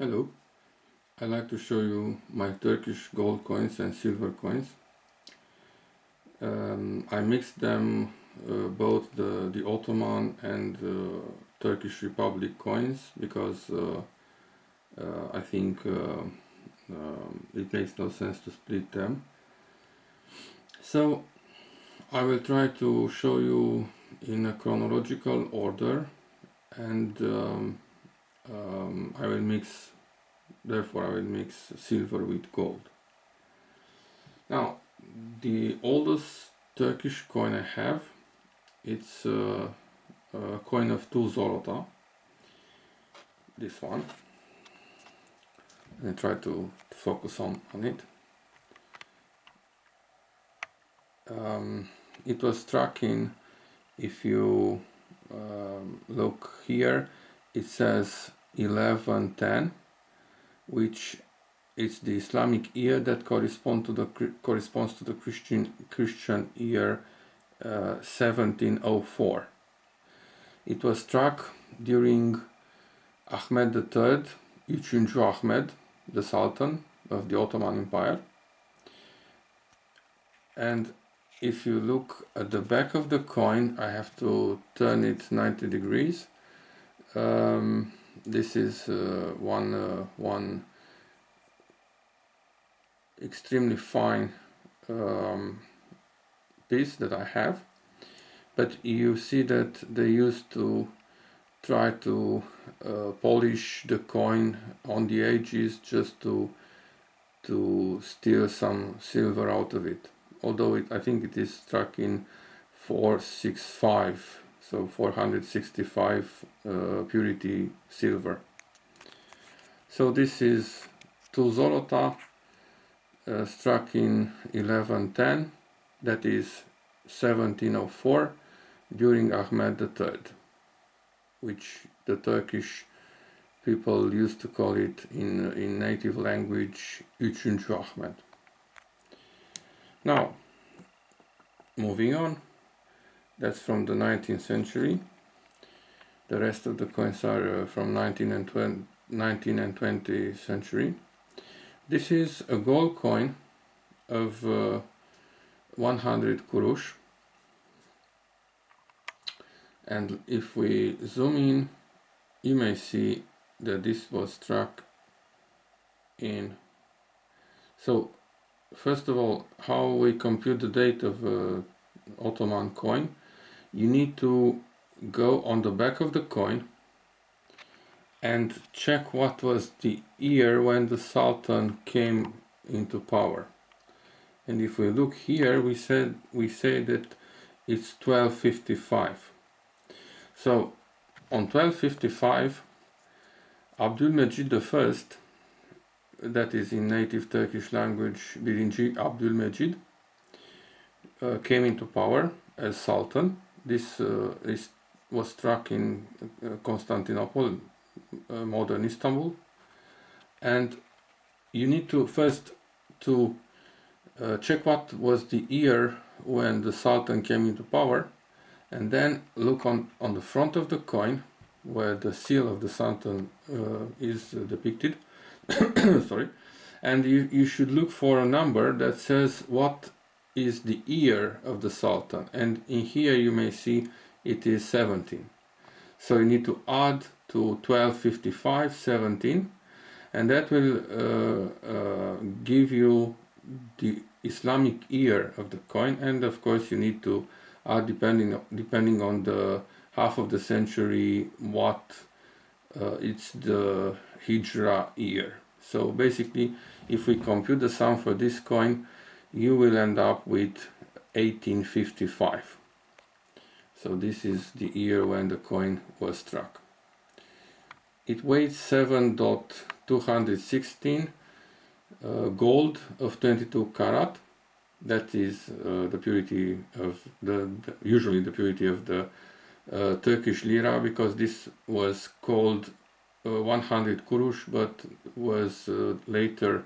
Hello, I'd like to show you my Turkish gold coins and silver coins. Um, I mixed them uh, both the, the Ottoman and uh, Turkish Republic coins because uh, uh I think uh, um, it makes no sense to split them. So I will try to show you in a chronological order and um, um, I will mix therefore I will mix silver with gold. Now the oldest Turkish coin I have it's a coin of 2 zolota this one. And I try to focus on, on it. Um, it was struck in if you um, look here it says 1110 which is the Islamic year that to the corresponds to the Christian Christian year uh, 1704 it was struck during Ahmed III Üçüncü Ahmed the Sultan of the Ottoman Empire. And if you look at the back of the coin I have to turn it 90 degrees. Um, this is uh, one uh, one extremely fine um, piece that I have. But you see that they used to try to uh, polish the coin on the edges just to to steal some silver out of it. Although it, I think it is struck in 465 so 465 uh, purity silver. So this is 2 zolota uh, struck in 1110 that is 1704 during Ahmed III which the Turkish people used to call it in, in native language Üçüncü Ahmed. Now, moving on, that's from the 19th century. The rest of the coins are uh, from 19 and 20, 19 and 20th century. This is a gold coin of uh, 100 kurush. And if we zoom in, you may see that this was struck in. So first of all, how we compute the date of uh, Ottoman coin, you need to go on the back of the coin and check what was the year when the Sultan came into power. And if we look here, we said we say that it's 1255. So on 1255, Abdul Majid I that is in native Turkish language Birinci Abdülmecid uh, came into power as Sultan. This uh, is, was struck in uh, Constantinople, uh, modern Istanbul. And you need to first to check what was the year when the Sultan came into power and then look on, on the front of the coin where the seal of the Sultan uh, is depicted sorry and you, you should look for a number that says what is the year of the Sultan and in here you may see it is 17 so you need to add to 1255 17 and that will uh, uh, give you the Islamic year of the coin and of course you need to add depending depending on the half of the century what uh, it's the Hijra year. So basically, if we compute the sum for this coin, you will end up with 1855. So this is the year when the coin was struck. It weighs 7.216 uh, gold of 22 karat. That is uh, the purity of the, the, usually the purity of the uh, Turkish lira because this was called uh, 100 kurush but was uh, later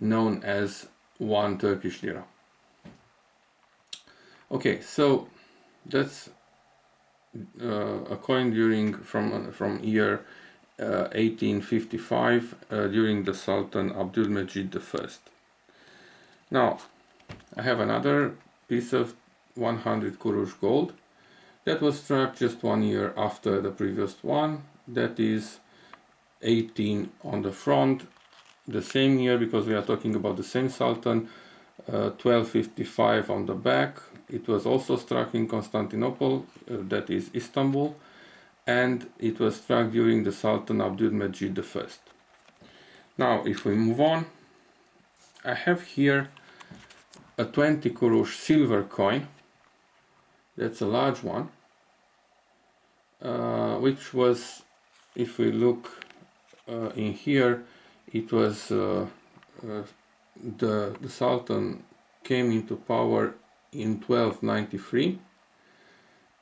known as 1 Turkish lira. Okay, so that's uh, a coin during from from year 1855 uh, during the Sultan Abdul Abdulmejid I. Now, I have another piece of 100 kurush gold that was struck just one year after the previous one. That is 18 on the front, the same year because we are talking about the same Sultan. Uh, 1255 on the back. It was also struck in Constantinople, uh, that is Istanbul, and it was struck during the Sultan abdul Abdulmejid I. Now, if we move on, I have here a 20 kurush silver coin. That's a large one, uh, which was, if we look uh, in here, it was uh, uh, the, the Sultan came into power in 1293.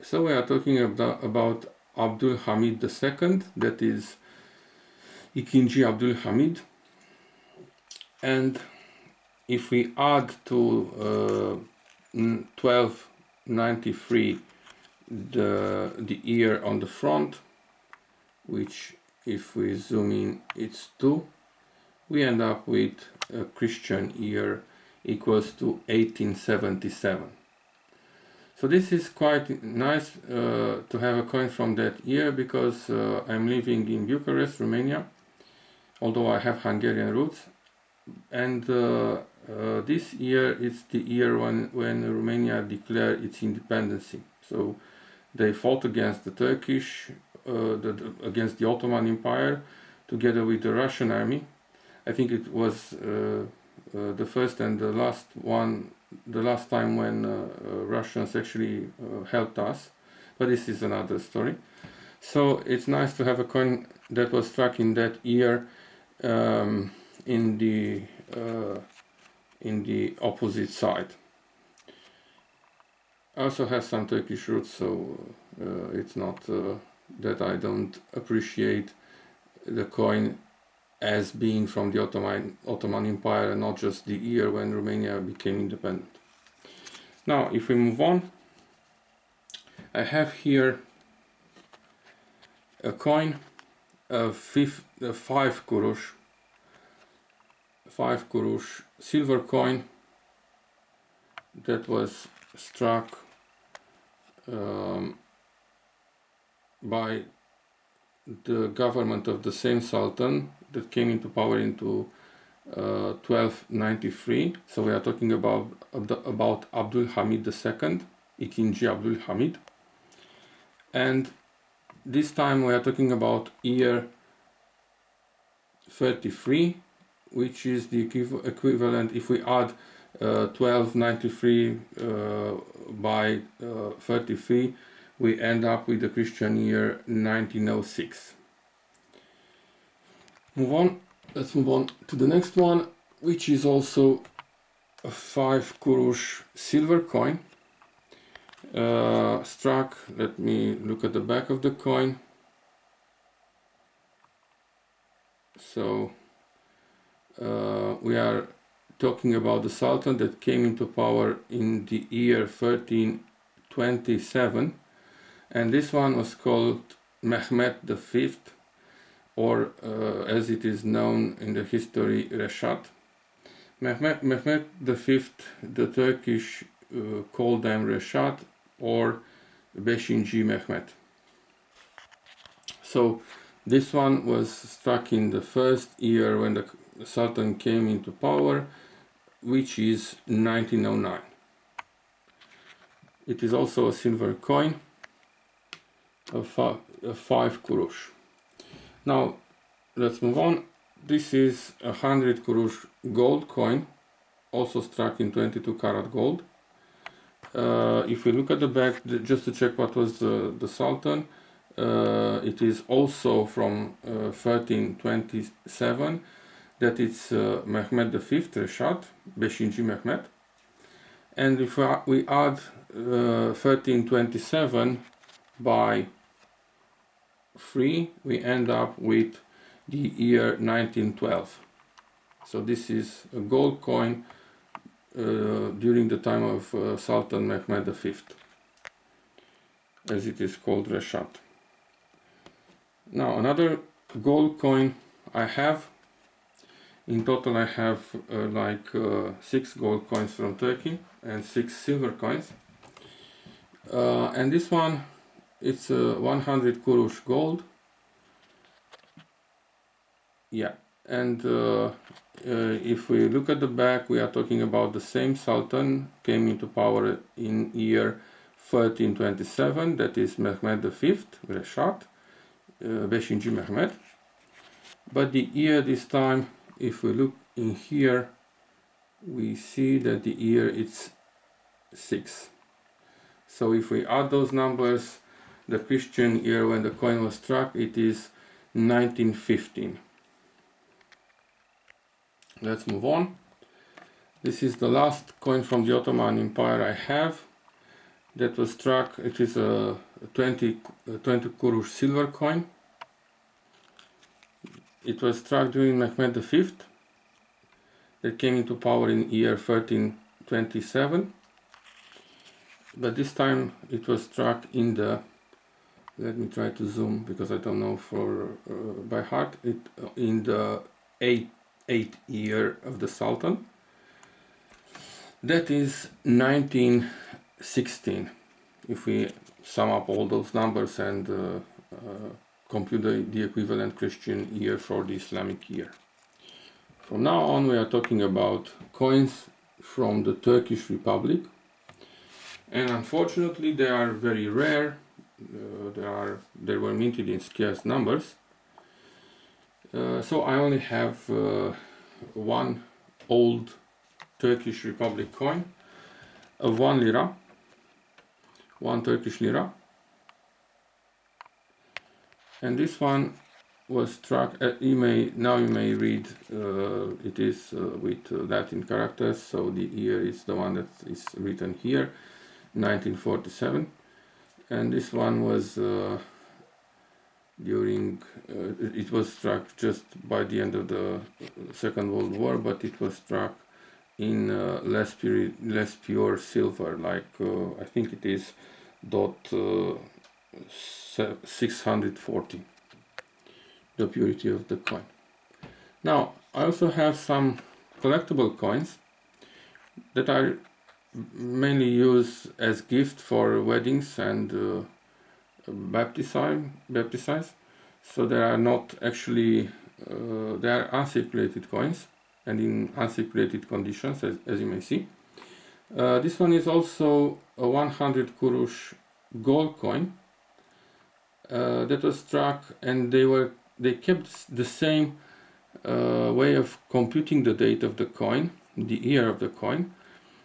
So we are talking about, about Abdul Hamid II, that is Ikinci Abdul Hamid. And if we add to uh, 1293 the, the year on the front, which if we zoom in, it's 2, we end up with a Christian year equals to 1877. So this is quite nice uh, to have a coin from that year because uh, I'm living in Bucharest, Romania, although I have Hungarian roots. And uh, uh this year it's the year when, when Romania declared its independence. So they fought against the Turkish, uh, the, against the Ottoman Empire, together with the Russian army. I think it was uh, uh, the first and the last one, the last time when uh, Russians actually helped us, but this is another story. So it's nice to have a coin that was struck in that year um, in the in the opposite side also has some Turkish roots, so uh, it's not uh, that I don't appreciate the coin as being from the Ottoman, Ottoman Empire and not just the year when Romania became independent. Now, if we move on, I have here a coin of five, uh, five kurush, five kurush silver coin that was struck um, by the government of the same Sultan that came into power into uh, 1293. So we are talking about about Abdul Hamid II, Ikinci Abdul Hamid, and this time we are talking about year 33, which is the equivalent if we add uh, 1293 uh, by uh, 33, we end up with the Christian year 1906 move on. Let's move on to the next one which is also a 5 kurush silver coin. Uh, struck let me look at the back of the coin. So uh, we are talking about the sultan that came into power in the year 1327 and this one was called Mehmet V or uh, as it is known in the history Reshat. Mehmet, Mehmet V, the Turkish uh, called them Reshat or Beshinci Mehmet. So this one was struck in the first year when the Sultan came into power, which is 1909. It is also a silver coin, a, fi a five kurush. Now let's move on. This is a 100 kurush gold coin, also struck in 22 karat gold. Uh, if we look at the back, just to check what was the, the Sultan, uh, it is also from uh, 1327, that it's uh, Mehmet V, Reshat, Beshinci Mehmed. And if we add 1327 uh, by 3 we end up with the year 1912 so this is a gold coin uh, during the time of uh, Sultan Mehmed V as it is called Reshat now another gold coin I have. In total, I have uh, like uh, six gold coins from Turkey and six silver coins. Uh, and this one, it's uh, 100 kurush gold. Yeah, and uh, uh, if we look at the back, we are talking about the same sultan came into power in year 1327, that is Mehmed V, Reshad, uh, Beshinji Mehmed. But the year this time, if we look in here, we see that the year it's 6. So if we add those numbers, the Christian year when the coin was struck, it is 1915. Let's move on. This is the last coin from the Ottoman Empire I have that was struck. It is a 20, a 20 kurush silver coin. It was struck during Mehmed V that came into power in year 1327 but this time it was struck in the let me try to zoom because I don't know for uh, by heart it uh, in the eighth eighth year of the Sultan. That is 1916 if we sum up all those numbers and uh, uh, compute the, the equivalent Christian year for the Islamic year. From now on we are talking about coins from the Turkish Republic. And unfortunately they are very rare uh, they are they were minted in scarce numbers. Uh, so I only have uh, one old Turkish Republic coin of one lira one Turkish lira. And this one was struck uh, you may now you may read uh, it is uh, with Latin characters. So the year is the one that is written here 1947 and this one was uh, during uh, it was struck just by the end of the second world war but it was struck in uh, less pure less pure silver like uh, i think it is dot uh, 640 the purity of the coin. Now i also have some collectible coins that are mainly used as gift for weddings and uh, baptism, So they are not actually uh, they are uncirculated coins and in uncirculated conditions, as, as you may see. Uh, this one is also a 100 kurush gold coin uh, that was struck, and they were they kept the same uh, way of computing the date of the coin, the year of the coin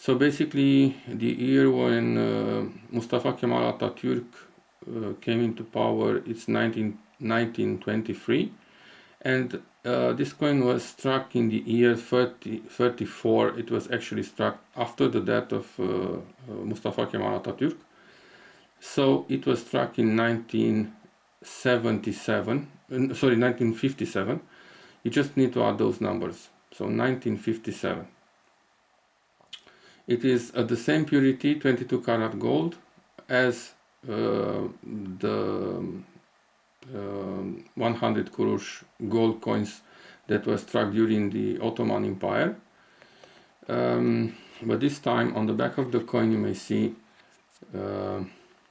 so basically, the year when uh, Mustafa Kemal Atatürk uh, came into power, it's 19, 1923, and uh, this coin was struck in the year 30, 34. It was actually struck after the death of uh, uh, Mustafa Kemal Atatürk. So it was struck in 1977, sorry, 1957. You just need to add those numbers. So 1957. It is at the same purity, 22 karat gold, as uh, the uh, 100 kurush gold coins that were struck during the Ottoman Empire. Um, but this time on the back of the coin you may see uh,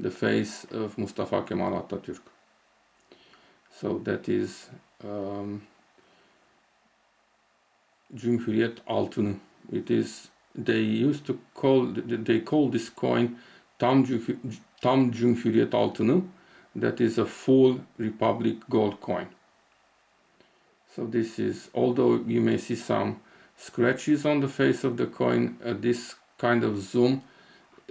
the face of Mustafa Kemal Atatürk. So that is um, Cumhuriyet altını. It is they used to call they call this coin tam, Cumhuriyet altını. That is a full republic gold coin. So this is although you may see some scratches on the face of the coin at this kind of zoom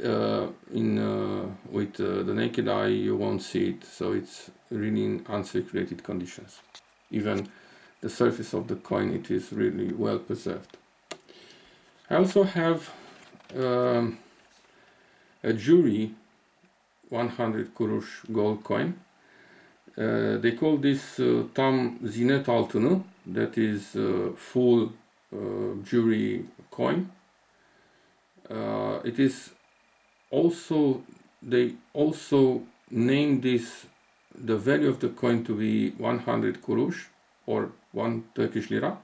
uh, in uh, with uh, the naked eye you won't see it. So it's really in uncirculated conditions. Even the surface of the coin it is really well preserved I also have um, a jewelry 100 kurush gold coin. Uh, they call this uh, tam zinet altını, that is uh, full uh, jewelry coin. Uh, it is also, they also name this the value of the coin to be 100 kurush or 1 Turkish lira.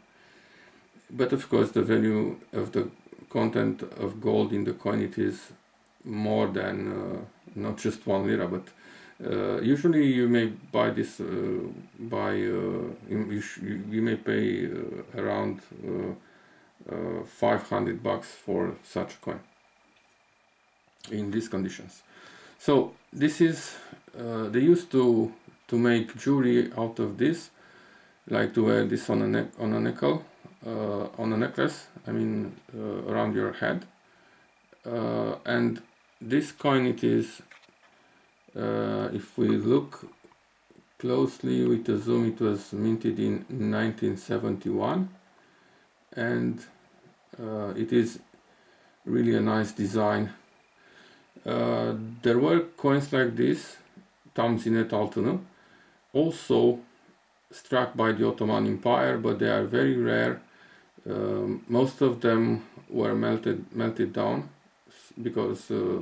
But of course, the value of the content of gold in the coin it is more than uh, not just 1 lira, but uh, usually you may buy this uh, by uh, you, you, may pay uh, around uh, 500 bucks for such coin in these conditions. So this is they used to to make jewelry out of this, like to wear this on a neck on a necklace on a necklace. I mean around your head, and this coin it is uh, if we look closely with the zoom it was minted in 1971 and uh, it is really a nice design. Uh, there were coins like this Tamzinet altını also struck by the Ottoman Empire but they are very rare um, most of them were melted melted down because uh,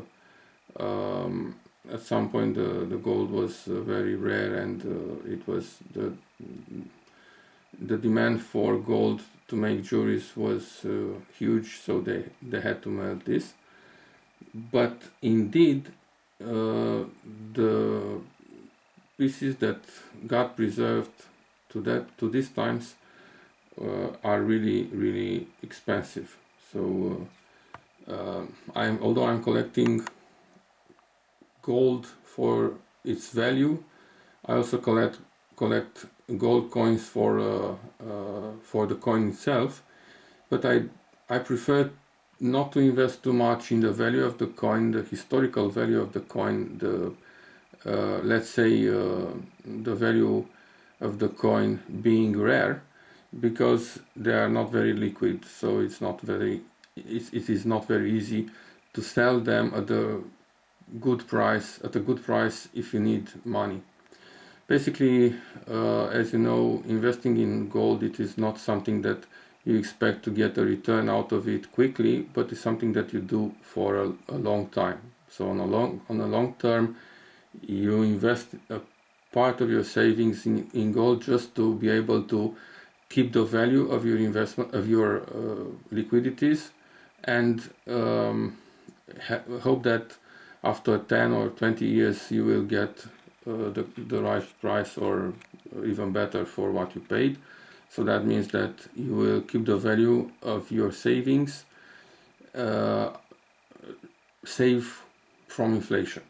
um, at some point the, the gold was uh, very rare and uh, it was the the demand for gold to make jewelries was uh, huge so they they had to melt this. But indeed uh, the pieces that got preserved to that to these times are really really expensive so uh, I'm although I'm collecting gold for its value. I also collect collect gold coins for uh, uh, for the coin itself, but I I prefer not to invest too much in the value of the coin, the historical value of the coin, the uh, let's say uh, the value of the coin being rare, because they are not very liquid, so it's not very it's, it is not very easy to sell them at the good price at a good price if you need money. Basically uh, as you know investing in gold it is not something that you expect to get a return out of it quickly but it's something that you do for a, a long time. So on a long on a long term you invest a part of your savings in, in gold just to be able to keep the value of your investment of your uh, liquidities and um, hope that after 10 or 20 years you will get uh, the, the right price or even better for what you paid. So that means that you will keep the value of your savings uh, safe from inflation.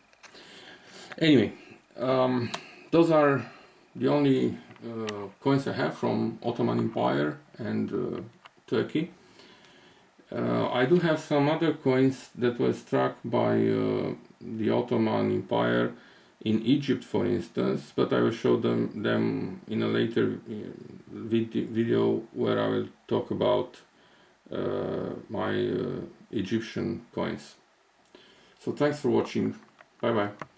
Anyway um, those are the only coins I have from Ottoman Empire and uh, Turkey uh, I do have some other coins that were struck by uh, the Ottoman Empire in Egypt, for instance, but I will show them, them in a later uh, vid video where I will talk about uh, my uh, Egyptian coins. So thanks for watching. Bye bye.